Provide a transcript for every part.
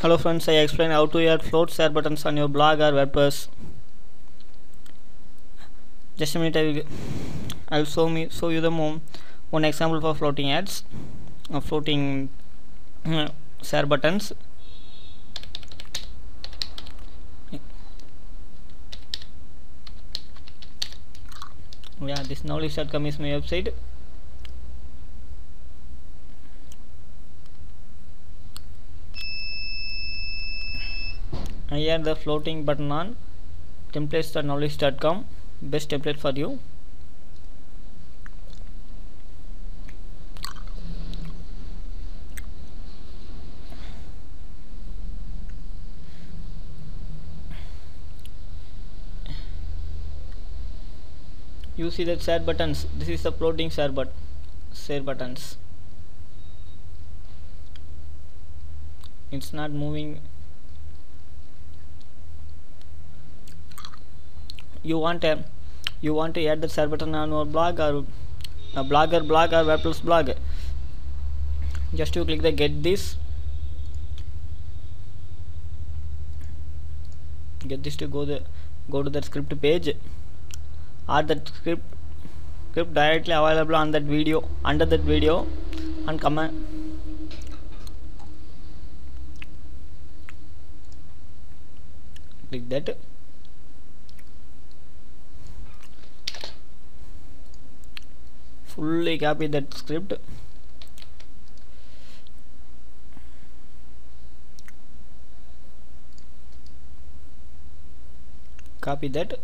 Hello friends, I explain how to add float share buttons on your blog or WordPress. Just a minute, I will I'll show me show you the mo- one example for floating ads, uh, floating uh, share buttons. Yeah, this nowlix.com is my website. Add the floating button on templates.nowlix.com best template for you. You see that share buttons. This is the floating share but share buttons. It's not moving you want a you want to add the share button on your blog or a blogger blog or WordPress blog just you click the get this. Get this to go the go to the script page. Or that script script directly available on that video under that video and comment click that fully copy that script. Copy that.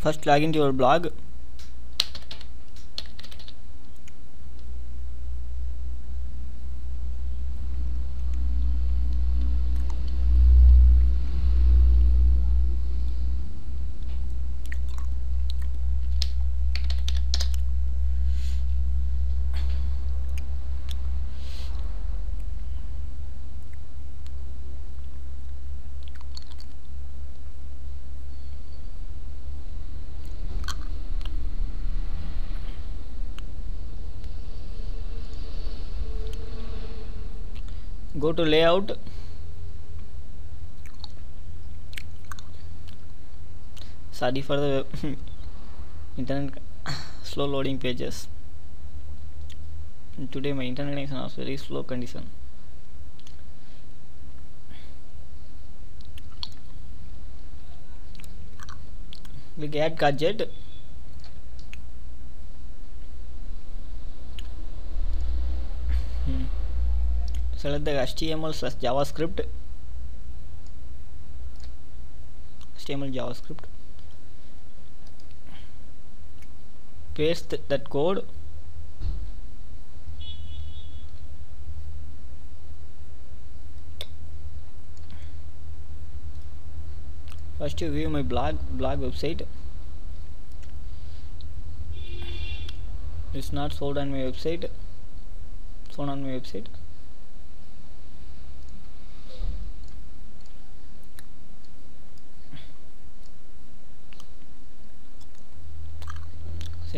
First log into your blog go to layout. Sorry for the internet slow loading pages. Today my internet connection was very slow condition. Click add gadget select the HTML slash JavaScript. HTML JavaScript. Paste that code. First you view my blog blog website. It's not sold on my website. Shown on my website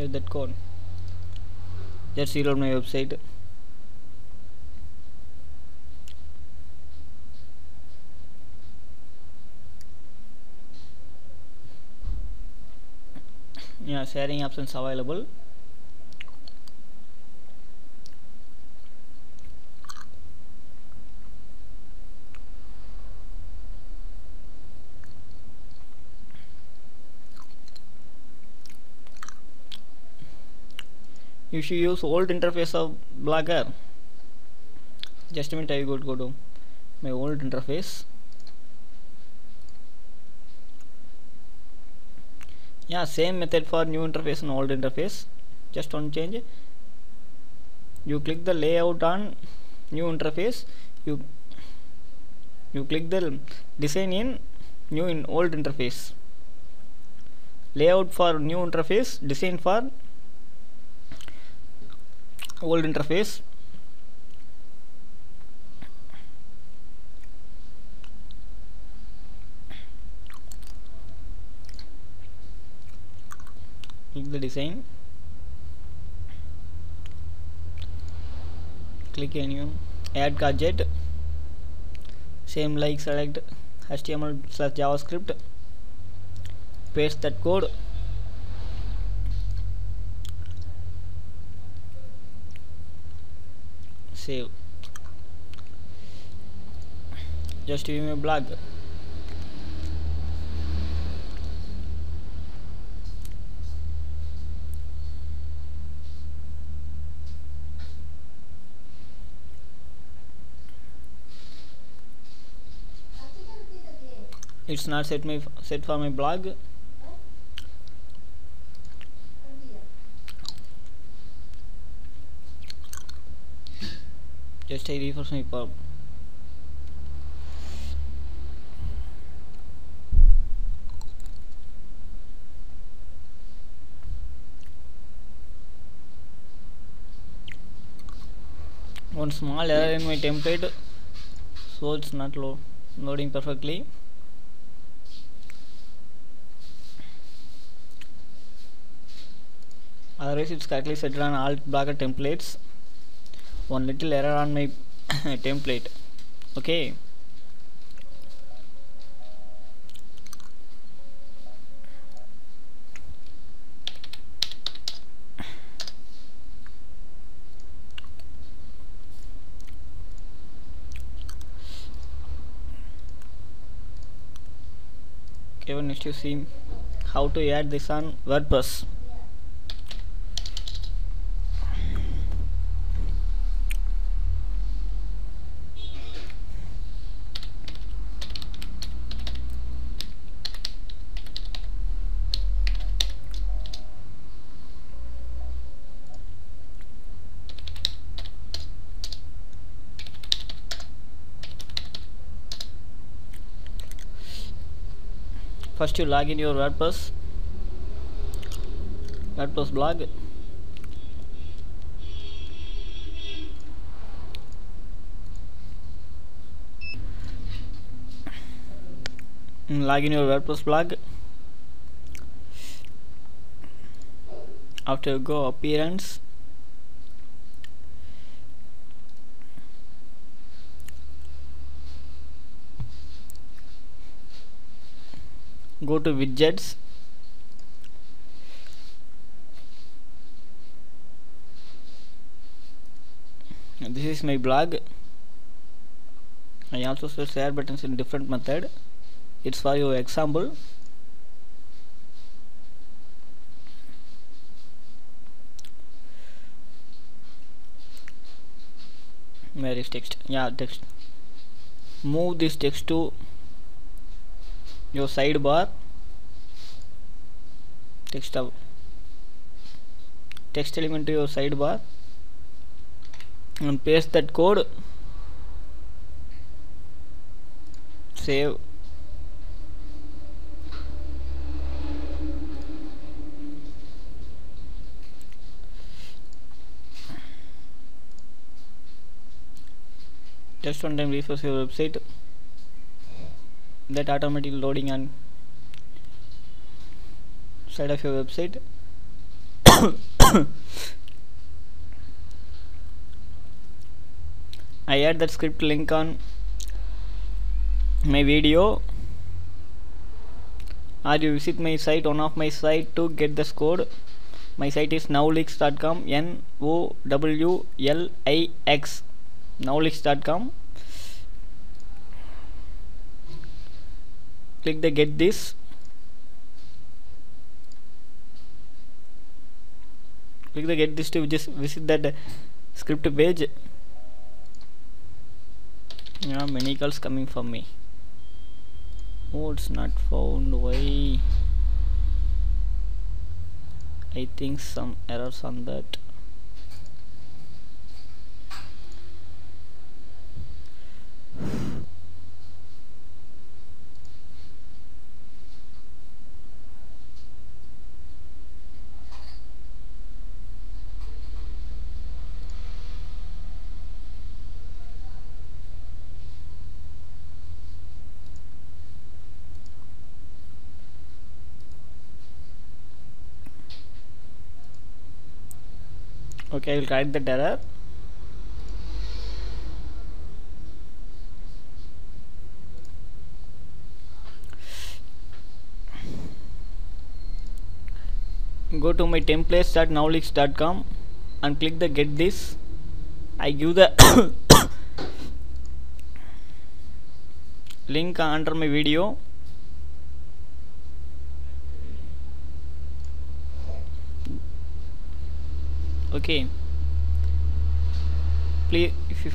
save that code. Just reload my website. Yeah sharing options available you should use old interface of blogger just a minute I will go to my old interface. Yeah same method for new interface and old interface. Just one change. You click the layout on new interface. You you click the design in new in old interface. Layout for new interface design for old interface. Click the design. Click any add gadget. Same like select html slash javascript. Paste that code save just give me a blog it's not set my set for my blog my pub one small error in my template so it's not low loading perfectly otherwise it's correctly set on all blogger templates one little error on my template. Okay. Okay next you see how to add this on WordPress first you log in your WordPress WordPress blog. Log in your WordPress blog. After go appearance go to widgets. This is my blog. I also show share buttons in different method. It's for your example. Where is text? Yeah text. Move this text to your sidebar text of text element to your sidebar. And paste that code. Save. Just one time refresh your website. That automatic loading on side of your website. I add that script link on my video. Or you visit my site one of my site to get this code my site is nowlix.com n o w l i x nowlix.com click the get this click the get this to just visit that uh, script page. You know many calls coming from me. Oh it's not found why? I think some errors on that okay I'll write that error go to my templates.nowlix.com and click the get this. I give the link under my video. Okay. Please if you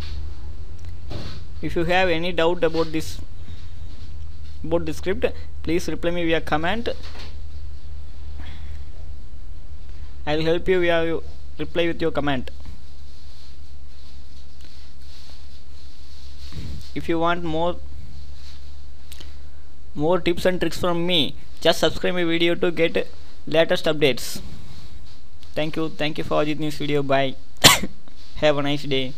if you have any doubt about this about the script please reply me via comment. I'll help you via you reply with your comment. If you want more more tips and tricks from me just subscribe my video to get latest updates thank you. Thank you for watching this video. Bye. Have a nice day